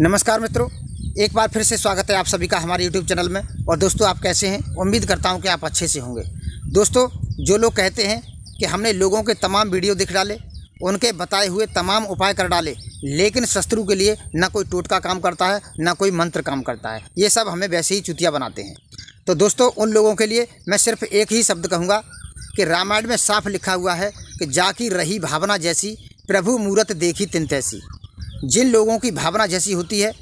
नमस्कार मित्रों, एक बार फिर से स्वागत है आप सभी का हमारे यूट्यूब चैनल में। और दोस्तों, आप कैसे हैं? उम्मीद करता हूँ कि आप अच्छे से होंगे। दोस्तों, जो लोग कहते हैं कि हमने लोगों के तमाम वीडियो दिख डाले, उनके बताए हुए तमाम उपाय कर डाले, लेकिन शत्रु के लिए ना कोई टोटका काम करता है, ना कोई मंत्र काम करता है। ये सब हमें वैसे ही चुतिया बनाते हैं। तो दोस्तों, उन लोगों के लिए मैं सिर्फ़ एक ही शब्द कहूँगा कि रामायण में साफ़ लिखा हुआ है कि जाकी रही भावना जैसी, प्रभु मूरत देखी तिन तैसी। जिन लोगों की भावना जैसी होती है,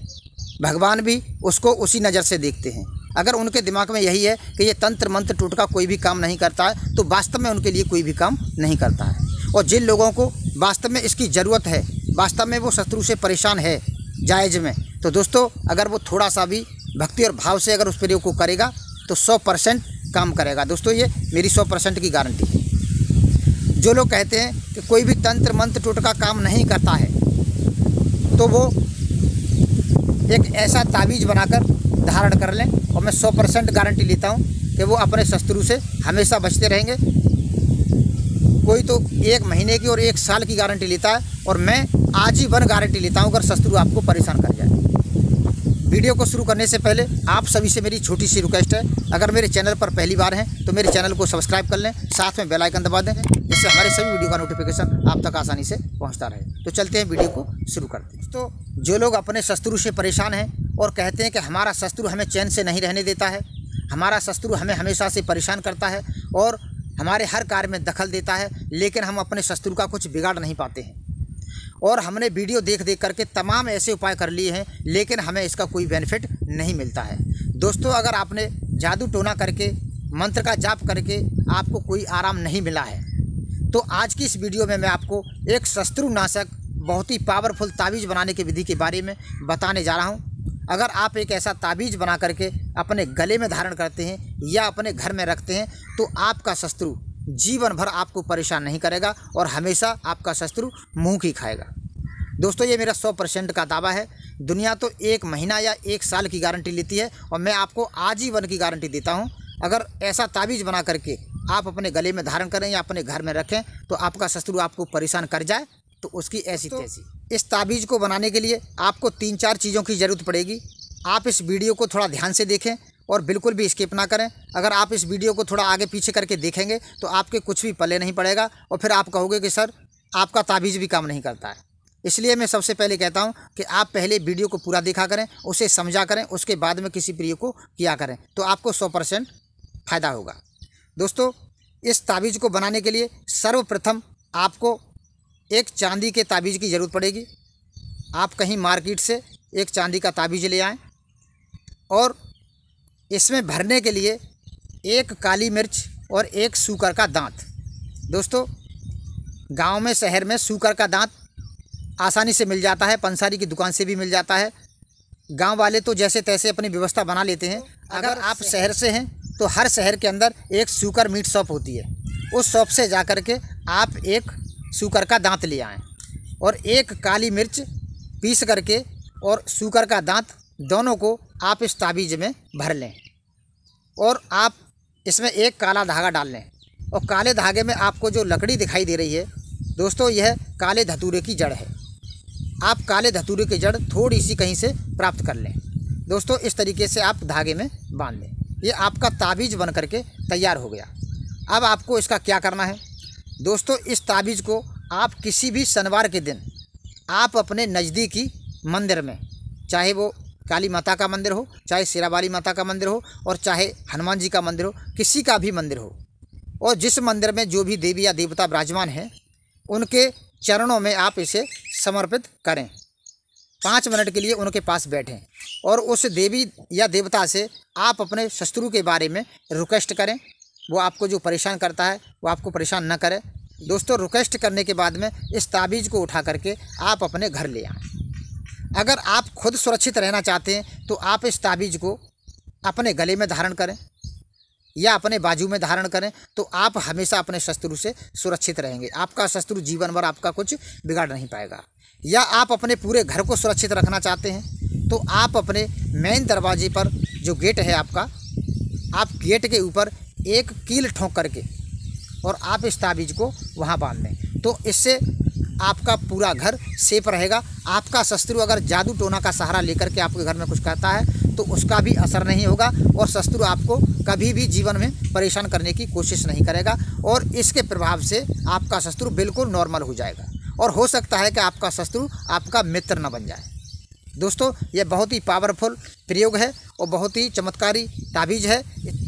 भगवान भी उसको उसी नज़र से देखते हैं। अगर उनके दिमाग में यही है कि ये तंत्र मंत्र टोटका कोई भी काम नहीं करता है तो वास्तव में उनके लिए कोई भी काम नहीं करता है। और जिन लोगों को वास्तव में इसकी ज़रूरत है, वास्तव में वो शत्रु से परेशान है जायज़ में तो दोस्तों, अगर वो थोड़ा सा भी भक्ति और भाव से अगर उस प्रयोग को करेगा तो सौ परसेंट काम करेगा। दोस्तों, ये मेरी सौ परसेंट की गारंटी है। जो लोग कहते हैं कि कोई भी तंत्र मंत्र टोटका काम नहीं करता है तो वो एक ऐसा तावीज़ बनाकर धारण कर लें और मैं सौ परसेंट गारंटी लेता हूँ कि वो अपने शत्रु से हमेशा बचते रहेंगे। कोई तो एक महीने की और एक साल की गारंटी लेता है और मैं आजीवन गारंटी लेता हूँ अगर शत्रु आपको परेशान कर जाए। वीडियो को शुरू करने से पहले आप सभी से मेरी छोटी सी रिक्वेस्ट है, अगर मेरे चैनल पर पहली बार हैं तो मेरे चैनल को सब्सक्राइब कर लें, साथ में बेल आइकन दबा दें। जिससे हमारे सभी वीडियो का नोटिफिकेशन आप तक आसानी से पहुँचता रहे। तो चलते हैं वीडियो को शुरू करते हैं। तो जो लोग अपने शत्रु से परेशान हैं और कहते हैं कि हमारा शत्रु हमें चैन से नहीं रहने देता है, हमारा शत्रु हमें हमेशा से परेशान करता है और हमारे हर कार्य में दखल देता है, लेकिन हम अपने शत्रु का कुछ बिगाड़ नहीं पाते हैं। और हमने वीडियो देख देख करके तमाम ऐसे उपाय कर लिए हैं, लेकिन हमें इसका कोई बेनिफिट नहीं मिलता है। दोस्तों, अगर आपने जादू टोना करके, मंत्र का जाप करके आपको कोई आराम नहीं मिला है तो आज की इस वीडियो में मैं आपको एक शत्रुनाशक बहुत ही पावरफुल ताबीज़ बनाने की विधि के बारे में बताने जा रहा हूँ। अगर आप एक ऐसा ताबीज़ बना करके अपने गले में धारण करते हैं या अपने घर में रखते हैं तो आपका शत्रु जीवन भर आपको परेशान नहीं करेगा और हमेशा आपका शत्रु मुँह की खाएगा। दोस्तों, ये मेरा सौ परसेंट का दावा है। दुनिया तो एक महीना या एक साल की गारंटी लेती है और मैं आपको आजीवन की गारंटी देता हूँ। अगर ऐसा ताबीज़ बना करके आप अपने गले में धारण करें या अपने घर में रखें तो आपका शत्रु आपको परेशान कर जाए तो उसकी ऐसी तो तैसी। इस ताबीज़ को बनाने के लिए आपको तीन चार चीज़ों की ज़रूरत पड़ेगी। आप इस वीडियो को थोड़ा ध्यान से देखें और बिल्कुल भी स्किप ना करें। अगर आप इस वीडियो को थोड़ा आगे पीछे करके देखेंगे तो आपके कुछ भी पले नहीं पड़ेगा और फिर आप कहोगे कि सर आपका ताबीज़ भी काम नहीं करता है। इसलिए मैं सबसे पहले कहता हूँ कि आप पहले वीडियो को पूरा देखा करें उसे समझा करें उसके बाद में किसी प्रयोग को किया करें तो आपको सौ परसेंट फ़ायदा होगा। दोस्तों इस ताबीज़ को बनाने के लिए सर्वप्रथम आपको एक चांदी के ताबीज़ की ज़रूरत पड़ेगी। आप कहीं मार्केट से एक चांदी का ताबीज़ ले आएँ और इसमें भरने के लिए एक काली मिर्च और एक सूकर का दांत। दोस्तों गाँव में शहर में सूकर का दांत आसानी से मिल जाता है पंसारी की दुकान से भी मिल जाता है। गाँव वाले तो जैसे तैसे अपनी व्यवस्था बना लेते हैं। अगर आप शहर से हैं तो हर शहर के अंदर एक सूकर मीट शॉप होती है। उस शॉप से जा कर के आप एक सूकर का दांत ले आएँ और एक काली मिर्च पीस करके और सूकर का दांत दोनों को आप इस ताबीज़ में भर लें और आप इसमें एक काला धागा डाल लें और काले धागे में आपको जो लकड़ी दिखाई दे रही है, दोस्तों, यह काले धतूरे की जड़ है। आप काले धतूरे की जड़ थोड़ी सी कहीं से प्राप्त कर लें। दोस्तों, इस तरीके से आप धागे में बाँध लें। ये आपका ताबीज़ बन करके तैयार हो गया। अब आपको इसका क्या करना है? दोस्तों, इस ताबीज़ को आप किसी भी शनिवार के दिन आप अपने नज़दीकी मंदिर में, चाहे वो काली माता का मंदिर हो, चाहे शेरावाली माता का मंदिर हो, और चाहे हनुमान जी का मंदिर हो, किसी का भी मंदिर हो, और जिस मंदिर में जो भी देवी या देवता विराजमान हैं, उनके चरणों में आप इसे समर्पित करें। पाँच मिनट के लिए उनके पास बैठें और उस देवी या देवता से आप अपने शत्रु के बारे में रिक्वेस्ट करें। वो आपको जो परेशान करता है, वो आपको परेशान न करे। दोस्तों रिक्वेस्ट करने के बाद में इस ताबीज़ को उठा करके आप अपने घर ले आएँ। अगर आप खुद सुरक्षित रहना चाहते हैं तो आप इस ताबीज़ को अपने गले में धारण करें। या अपने बाजू में धारण करें तो आप हमेशा अपने शत्रु से सुरक्षित रहेंगे। आपका शत्रु जीवन भर आपका कुछ बिगाड़ नहीं पाएगा। या आप अपने पूरे घर को सुरक्षित रखना चाहते हैं तो आप अपने मेन दरवाजे पर जो गेट है आपका, आप गेट के ऊपर एक कील ठोंक करके और आप इस ताबीज़ को वहाँ बाँध दें तो इससे आपका पूरा घर सेफ़ रहेगा। आपका शत्रु अगर जादू टोना का सहारा लेकर के आपके घर में कुछ कहता है तो उसका भी असर नहीं होगा और शत्रु आपको कभी भी जीवन में परेशान करने की कोशिश नहीं करेगा और इसके प्रभाव से आपका शत्रु बिल्कुल नॉर्मल हो जाएगा। और हो सकता है कि आपका शत्रु आपका मित्र न बन जाए। दोस्तों यह बहुत ही पावरफुल प्रयोग है और बहुत ही चमत्कारी ताबीज़ है।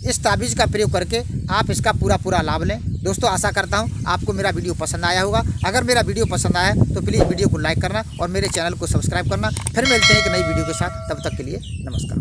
इस ताबीज़ का प्रयोग करके आप इसका पूरा पूरा लाभ लें। दोस्तों, आशा करता हूँ आपको मेरा वीडियो पसंद आया होगा। अगर मेरा वीडियो पसंद आया तो प्लीज़ वीडियो को लाइक करना और मेरे चैनल को सब्सक्राइब करना। फिर मिलते हैं एक नई वीडियो के साथ। तब तक के लिए नमस्कार।